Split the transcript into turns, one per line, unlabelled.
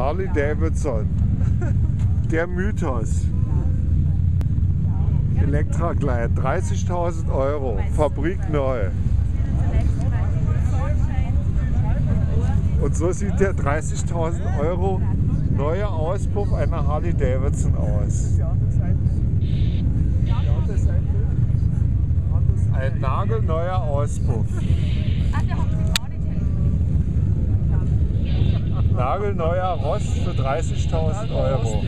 Harley Davidson. Der Mythos. Elektra-Kleid, 30.000 Euro, fabrikneu. Und so sieht der 30.000 Euro neue Auspuff einer Harley Davidson aus. Ein nagelneuer Auspuff. Nagelneuer Rost für 30.000 Euro.